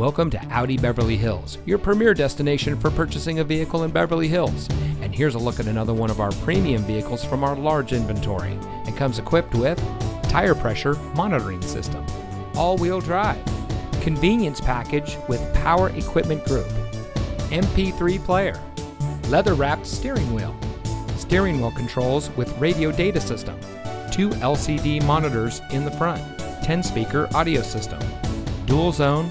Welcome to Audi Beverly Hills, your premier destination for purchasing a vehicle in Beverly Hills. And here's a look at another one of our premium vehicles from our large inventory and comes equipped with tire pressure monitoring system, all-wheel drive, convenience package with power equipment group, MP3 player, leather-wrapped steering wheel, steering wheel controls with radio data system, two LCD monitors in the front, 10-speaker audio system, dual zone